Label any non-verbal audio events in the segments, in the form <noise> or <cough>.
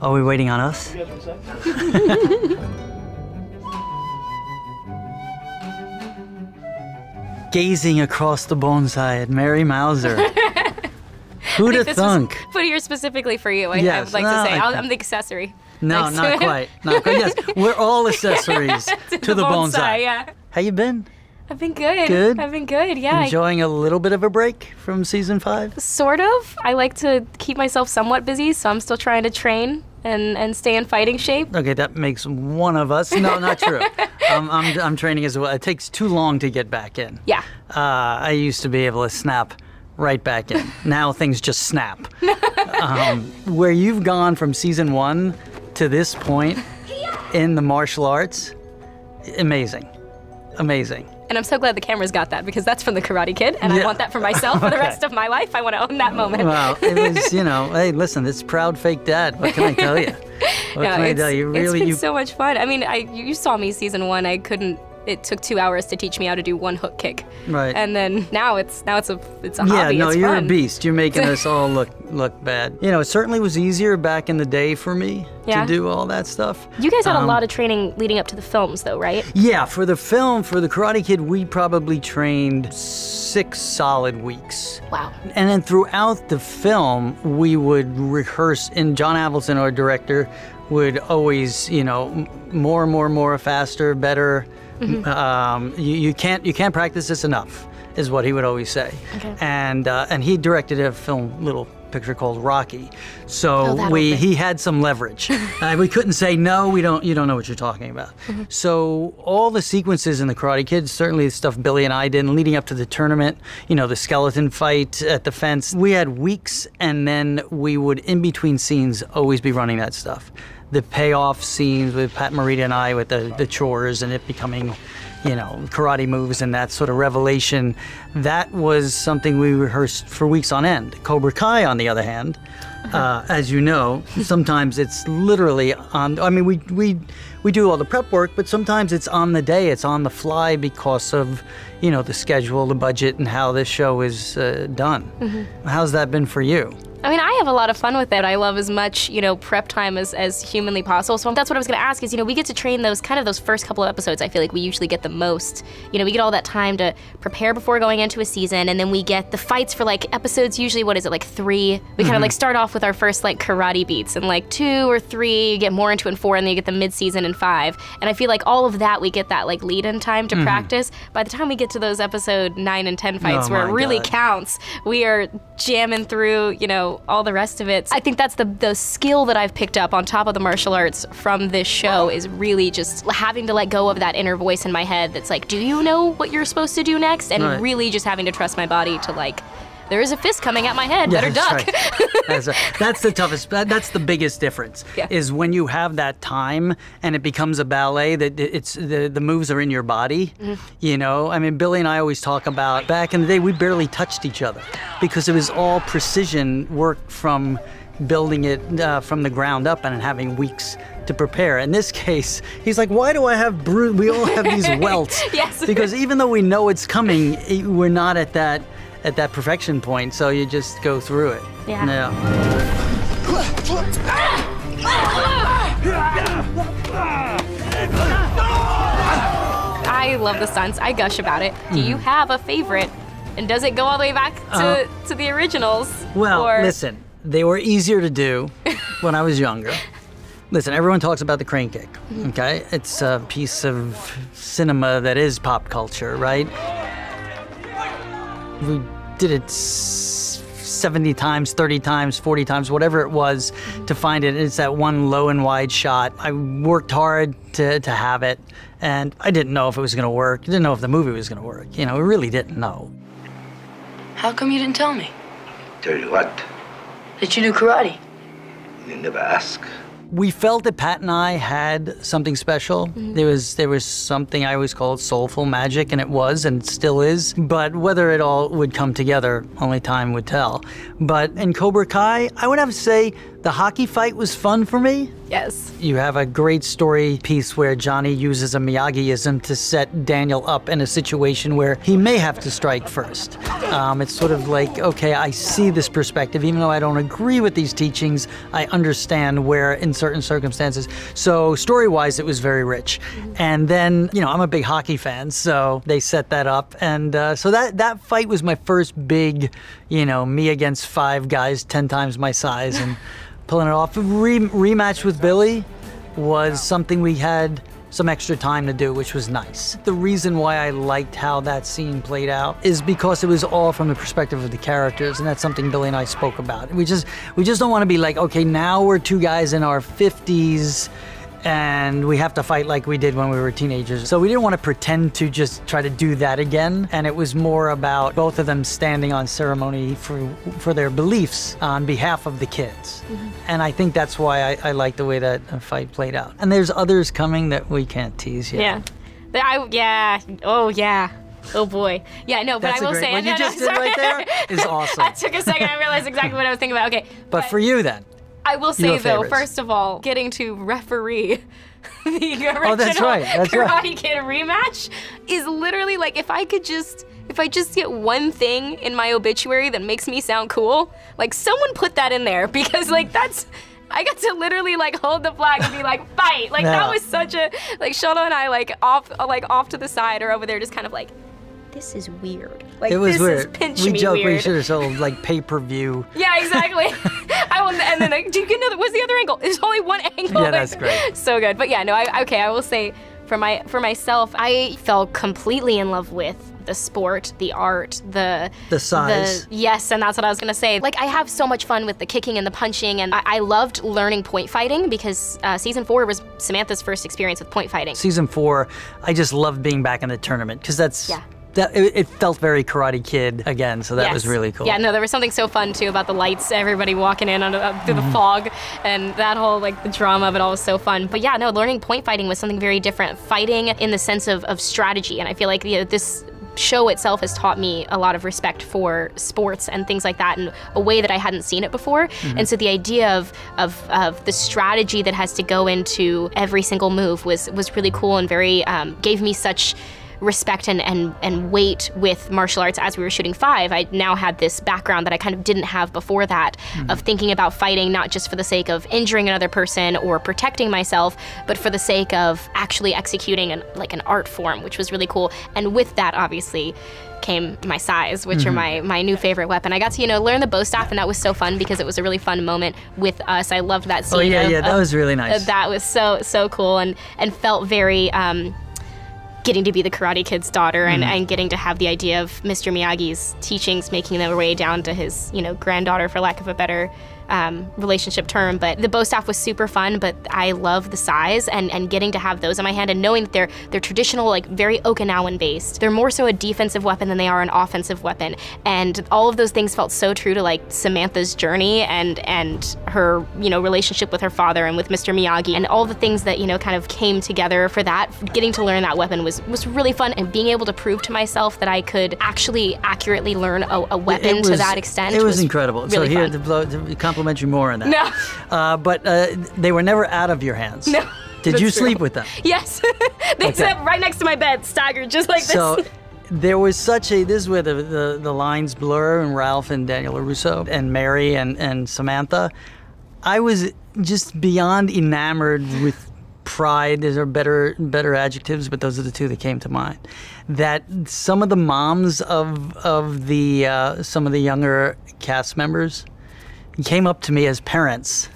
Are we waiting on us? <laughs> Gazing across the bonsai at Mary Mouser. <laughs> Who'd have thunk? was put here specifically for you. I, I Yes, would like no, to say I I'll, think- I'm the accessory. No, not <laughs> quite. Not quite. Yes, we're all accessories to, the, bonsai. Yeah, How you been? I've been good. Good? I've been good. Yeah, I- Enjoying a little bit of a break from season five? sort of. I like to keep myself somewhat busy, so I'm still trying to train and and stay in fighting shape. Okay, that makes one of us. No, not true. <laughs> um, I'm, I'm training as well. It takes too long to get back in. Yeah. Uh, I used to be able to snap right back in. <laughs> now things just snap. <laughs> um, where you've gone from season one to this point in the martial arts, amazing. Amazing. And I'm so glad the cameras got that because that's from the Karate Kid, and Yeah. I want that for myself for the Okay. rest of my life. I want to own that moment. Well, it was, you know, <laughs> hey, listen, it's proud fake dad. What can I tell you? <laughs> What No, can I it's, tell you? it's Really, been you so much fun. I mean, I you saw me season one. I couldn't. It took two hours to teach me how to do one hook kick. Right. And then now it's now it's a it's a Yeah, hobby. no, it's you're fun. a beast. You're making <laughs> us all look look bad. You know, it certainly was easier back in the day for me Yeah. to do all that stuff. You guys had a Um, lot of training leading up to the films, though, right? Yeah, for the film, for the Karate Kid, we probably trained six solid weeks. Wow. And then throughout the film, we would rehearse, and John Avildsen, our director, would always, you know, more and more and more, faster, better. Um, you, you can't you can't practice this enough, is what he would always say. Okay. And uh, and he directed a film, little picture called Rocky, so Oh, we he had some leverage. <laughs> uh, we couldn't say no. We don't. You don't know what you're talking about. Mm-hmm. So all the sequences in the Karate Kid, certainly the stuff Billy and I did, leading up to the tournament, you know, the skeleton fight at the fence, we had weeks, and then we would in between scenes always be running that stuff. The payoff scenes with Pat Morita and I with the, the chores and it becoming, you know, karate moves and that sort of revelation. That was something we rehearsed for weeks on end. Cobra Kai, on the other hand, uh, as you know, sometimes it's literally on. I mean, we we we do all the prep work, but sometimes it's on the day. It's on the fly because of you know the schedule, the budget, and how this show is uh, done. How's that been for you? I mean, I have a lot of fun with it. I love as much, you know, prep time as, as humanly possible. So that's what I was going to ask is, you know, we get to train those kind of those first couple of episodes. I feel like we usually get the most. You know, we get all that time to prepare before going into a season, and then we get the fights for like episodes. Usually, what is it like three? We kind of mm-hmm. like start off with our first like karate beats, and like two or three, you get more into it in four, and then you get the mid season in five. And I feel like all of that we get that like lead in time to mm-hmm. practice. By the time we get to those episode nine and ten fights, Oh where it really God. counts, we are jamming through, you know, all the rest of it. I think that's the the skill that I've picked up on top of the martial arts from this show is really just having to let go of that inner voice in my head that's like, do you know what you're supposed to do next? And Right. really just having to trust my body to like, there is a fist coming at my head. Yeah, Better that's duck. right. <laughs> That's, right. That's the toughest. That's the biggest difference. Yeah. Is when you have that time and it becomes a ballet that it's the the moves are in your body. Mm-hmm. You know, I mean, Billy and I always talk about back in the day we barely touched each other because it was all precision work from building it uh, from the ground up and having weeks to prepare. In this case, he's like, "Why do I have bru We all have these <laughs> welts." Yes. Because even though we know it's coming, we're not at that at that perfection point. So you just go through it. Yeah. Yeah. I love the stunts. I gush about it. Do Mm-hmm. you have a favorite? And does it go all the way back to, to the originals? Uh, Well, Or- listen, they were easier to do <laughs> when I was younger. Listen, everyone talks about the crane kick. Okay, it's a piece of cinema that is pop culture, right? We did it 70 times, 30 times, 40 times, whatever it was to find it. It's that one low and wide shot. I worked hard to, to have it, and I didn't know if it was going to work. I didn't know if the movie was going to work. You know, we really didn't know. How come you didn't tell me Tell you what, that you do karate? you never ask. We felt that Pat and I had something special. Mm-hmm. There was there was something I always called soulful magic, and it was, and it still is. But whether it all would come together, only time would tell. But in Cobra Kai, I would have to say The hockey fight was fun for me. Yes. You have a great story piece where Johnny uses a Miyagiism to set Daniel up in a situation where he may have to strike first. Um, it's sort of like, okay, I see this perspective, even though I don't agree with these teachings, I understand where in certain circumstances. So story wise, it was very rich. And then, you know, I'm a big hockey fan, so they set that up. And uh, so that, that fight was my first big, you know, me against five guys 10 times my size. And pulling it off. Re- rematch with Billy was something we had some extra time to do, which was nice. The reason why I liked how that scene played out is because it was all from the perspective of the characters, and that's something Billy and I spoke about. We just we just don't want to be like, okay, now we're two guys in our 50s and we have to fight like we did when we were teenagers. So we didn't want to pretend to just try to do that again. And it was more about both of them standing on ceremony for for their beliefs on behalf of the kids. Mm-hmm. And I think that's why I, I like the way that fight played out. And there's others coming that we can't tease yet. Yeah. I, yeah. Oh, yeah. Oh boy. Yeah, no, but That's I will great- say what <laughs> you no, no, just did right there is <laughs> awesome. that took a second. I realized exactly what I was thinking about. Okay. <laughs> But for you then, I will say Your though, favorites. first of all, getting to referee <laughs> the original Oh, that's right, that's Karate right. Kid rematch is literally like if I could just if I just get one thing in my obituary that makes me sound cool, like someone put that in there because like that's I got to literally like hold the flag and be like fight. Like that was such a like Shoto and I like off like off to the side or over there just kind of like this is weird. Like it was this weird. is pinch we me joke we weird. should have sold like pay per view. <laughs> Yeah, exactly. <laughs> I will, and then like, do you get know what's the other angle? There's only one angle. Yeah, that's great. <laughs> So good, but yeah, no, I okay. I will say for my for myself, I fell completely in love with the sport, the art, the The sais. yes, and that's what I was gonna say. Like I have so much fun with the kicking and the punching, and I, I loved learning point fighting because uh, season four was Samantha's first experience with point fighting. season four, I just loved being back in the tournament because that's Yeah. That it, it felt very Karate Kid again. So that was really cool. Yeah, no, there was something so fun too about the lights, everybody walking in under, uh, through Mm-hmm. the fog, and that whole like the drama of it all was so fun. But yeah, no, learning point fighting was something very different. Fighting in the sense of, of strategy, and I feel like you know, this show itself has taught me a lot of respect for sports and things like that in a way that I hadn't seen it before. Mm-hmm. And so the idea of, of of the strategy that has to go into every single move was was really cool and very um, gave me such respect and, and, and weight with martial arts as we were shooting five. I now had this background that I kind of didn't have before that of thinking about fighting not just for the sake of injuring another person or protecting myself, but for the sake of actually executing an, like an art form, which was really cool. And with that, obviously, came my sais, which are my, my new favorite weapon. I got to, you know, learn the bow staff and that was so fun because it was a really fun moment with us. I loved that scene. Oh yeah, of- yeah, that of- was really nice. that was so so cool and and felt very um, getting to be the Karate Kid's daughter and, Mm-hmm. and getting to have the idea of Mr. Miyagi's teachings making their way down to his you know granddaughter for lack of a better um, relationship term. But the bow staff was super fun. But I love the sais and, and getting to have those in my hand and knowing that they're they're traditional like very Okinawan based. They're more so a defensive weapon than they are an offensive weapon. And all of those things felt so true to like Samantha's journey and and her you know relationship with her father and with Mr. Miyagi and all the things that you know kind of came together for that. Getting to learn that weapon was was really fun and being able to prove to myself that I could actually accurately learn a, a weapon It to that extent. It was, incredible. so here fun. to, blow, to compliment you more on that. No. Uh, but uh, they were never out of your hands. No, Did you true. sleep with them? Yes, <laughs> they sat right next to my bed, staggered just like So this. there was such a this is where the, the, the lines blur and Ralph and Daniel LaRusso and Mary and, and Samantha. I was just beyond enamored with pride. There are better better adjectives, but those are the two that came to mind. That some of the moms of of the uh, some of the younger cast members came up to me as parents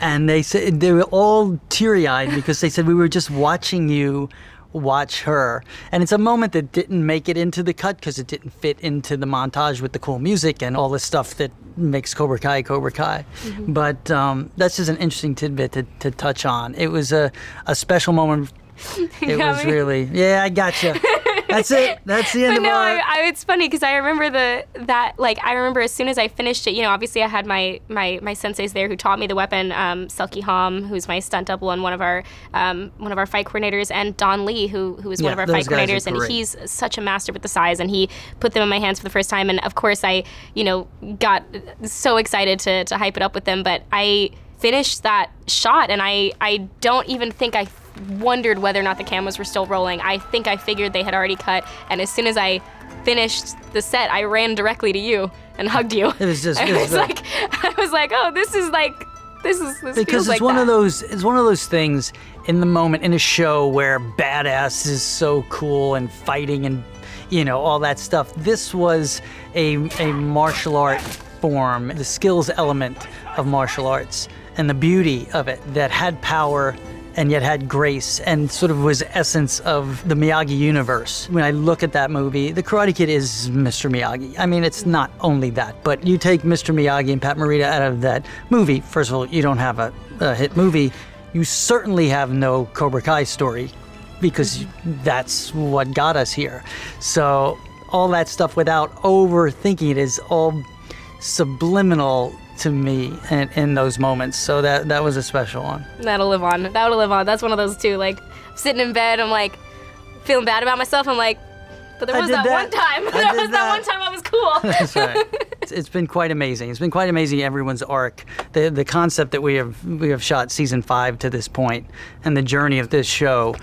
and they said they were all teary-eyed because they said we were just watching you watch her. And it's a moment that didn't make it into the cut because it didn't fit into the montage with the cool music and all the stuff that makes cobra kai cobra kai. But um, that's just an interesting tidbit to, to touch on. It was a, a special moment. <laughs> It was really yeah i gotcha <laughs> That's it. That's the end but of no, our. I, I, it's funny because I remember the that like I remember as soon as I finished it. You know, obviously I had my my my senseis there who taught me the weapon. Um, Selkie Hom, who's my stunt double and one of our um, one of our fight coordinators, and Don Lee, who who is one of our fight coordinators, and he's such a master with the sais, and he put them in my hands for the first time. And of course, I you know got so excited to to hype it up with them, but I finished that shot and I I don't even think I wondered whether or not the cameras were still rolling. I think I figured they had already cut and as soon as I finished the set, I ran directly to you and hugged you. It was just- <laughs> I it was the- like I was like, "Oh, this is like this is this because it's like one that. of those it's one of those things in the moment in a show where badass is so cool and fighting and you know all that stuff this was a, a martial art form the skills element of martial arts and the beauty of it that had power and yet had grace and sort of was essence of the Miyagi universe. When I look at that movie, The Karate Kid is Mr. Miyagi. I mean, it's not only that, but you take Mr. Miyagi and Pat Morita out of that movie. First of all, you don't have a, a hit movie. You certainly have no Cobra Kai story because that's what got us here. So all that stuff without overthinking it is all subliminal to me in, in those moments. So that that was a special one. That'll live on. That'll live on. That's one of those too. Like sitting in bed, I'm like feeling bad about myself. I'm like, but there was that, that. one time. I <laughs> there was that. that. one time I was cool. <laughs> That's right. It's- it's been quite amazing. It's been quite amazing everyone's arc. The the concept that we have we have shot season five to this point, and the journey of this show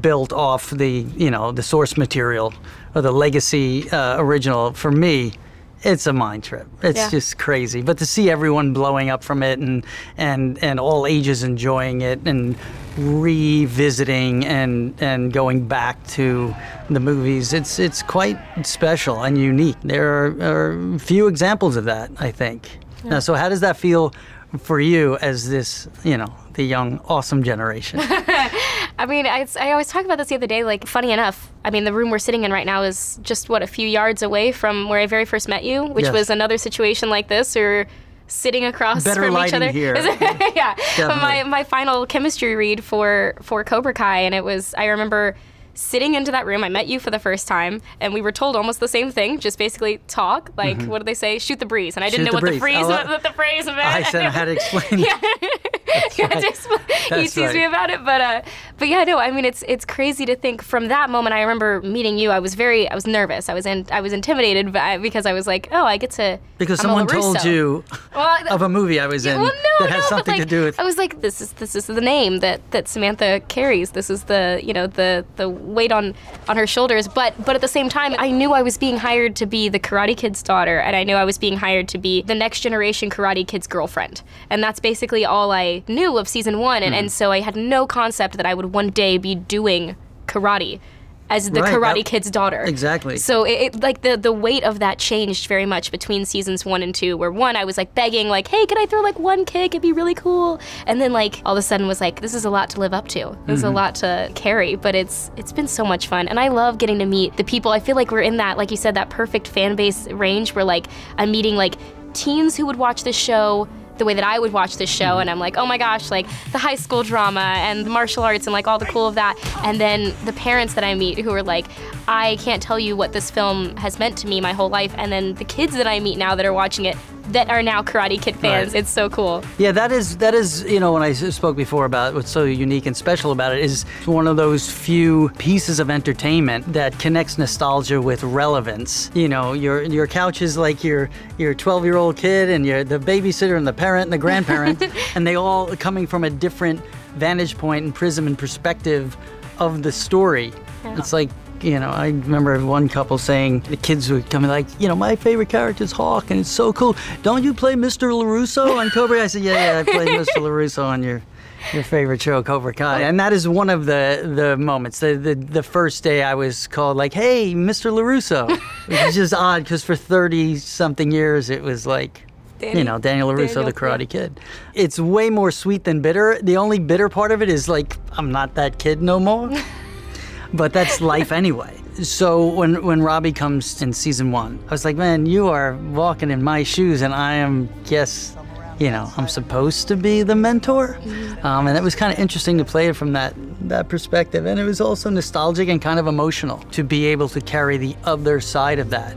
built off the you know the source material or the legacy uh, original. For me, it's a mind trip. It's Yeah. just crazy. But to see everyone blowing up from it and and and all ages enjoying it and revisiting and and going back to the movies, it's it's quite special and unique. There are, are few examples of that, I think. Now, so how does that feel for you as this, you know, the young, awesome generation? <laughs> I mean, I, I always talk about this the other day. Like, funny enough, I mean, the room we're sitting in right now is just what a few yards away from where I very first met you, which Yes. was another situation like this. Or sitting across Better from each other. here. <laughs> yeah, Definitely. my my final chemistry read for for Cobra Kai, and it was I remember sitting into that room. I met you for the first time, and we were told almost the same thing. Just basically talk. Like, what did they say? Shoot the breeze. And I didn't Mm-hmm. Shoot know the what the breeze. phrase, I lo- what the phrase meant. I said I had to explain. <laughs> yeah. Had to explain- he That's teased me about it, but uh, but yeah, no, I mean it's it's crazy to think from that moment. I remember meeting you. I was very, I was nervous. I was in, I was intimidated by, because I was like, oh, I get to Because I'm someone told you Well, <laughs> of a movie I was in well, no, that has no, something to do with. I was like, this is this is the name that that Samantha carries. This is the you know the the weight on on her shoulders. But but at the same time, I knew I was being hired to be the Karate Kid's daughter, and I knew I was being hired to be the next generation Karate Kid's girlfriend. And that's basically all I knew of season one. And Hmm. and so I had no concept that I would one day be doing karate. As the Right, Karate that- Kid's daughter, Exactly. So it, it like the the weight of that changed very much between seasons one and two. Where one I was like begging, like, "Hey, can I throw like one kick? It'd be really cool." And then like all of a sudden was like, "This is a lot to live up to. This is a mm-hmm. lot to carry." But it's it's been so much fun, and I love getting to meet the people. I feel like we're in that, like you said, that perfect fan base range where like I'm meeting like teens who would watch this show the way that I would watch this show, and I'm like, oh my gosh, like the high school drama and the martial arts and like all the cool of that. And then the parents that I meet who are like, I can't tell you what this film has meant to me my whole life. And then the kids that I meet now that are watching it that are now Karate Kid fans. Right. It's so cool. Yeah, that is that is you know when I spoke before about what's so unique and special about it is one of those few pieces of entertainment that connects nostalgia with relevance. You know, your your couch is like your your 12 year old kid and your the babysitter and the parent and the grandparent, <laughs> and they all coming from a different vantage point and prism and perspective of the story. It's like you know, I remember one couple saying the kids would come in like, you know, my favorite character is Hawk, and it's so cool. Don't you play Mr. LaRusso on Cobra? I said, yeah, yeah, I play Mr. <laughs> LaRusso on your your favorite show, Cobra Kai, and that is one of the the moments. The the, the first day I was called like, hey, Mr. LaRusso, which is just odd because for thirty something years it was like. you know, Daniel LaRusso, the Karate. Kid. It's way more sweet than bitter. The only bitter part of it is like, I'm not that kid no more. <laughs> but that's life anyway. So when when Robbie comes in season one, I was like, man, you are walking in my shoes, and I am, yes, you know, I'm supposed to be the mentor. Um, and it was kind of interesting to play it from that that perspective. And it was also nostalgic and kind of emotional to be able to carry the other side of that.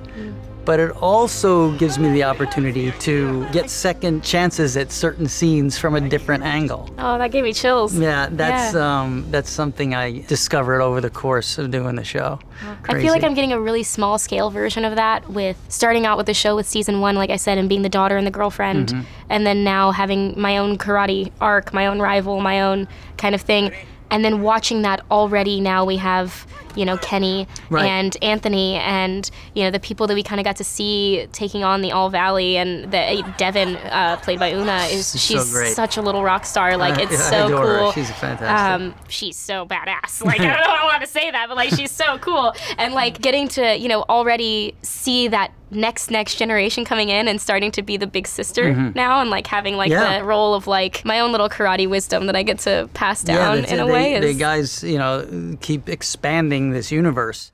But it also gives me the opportunity to get second chances at certain scenes from a different angle. Oh, that gave me chills. Yeah, that's Yeah. um, that's something I discovered over the course of doing the show. I feel like I'm getting a really small scale version of that with starting out with the show with season one, like I said, and being the daughter and the girlfriend, Mm-hmm. and then now having my own karate arc, my own rival, my own kind of thing. And then watching that already now we have, you know, Kenny Right. and Anthony and, you know, the people that we kind of got to see taking on the All Valley and the Devon, uh, played by Oona, is She's she's so such a little rock star. Like, it's <laughs> I so adore her. cool. She's fantastic. Um, she's so badass. <laughs> Like I don't know how I want to say that, but like she's so cool. And like getting to you know already see that next next generation coming in and starting to be the big sister now, and like having like. Yeah. the role of like my own little karate wisdom that I get to pass down that's in a they, way. they Is, guys, you know, keep expanding this universe.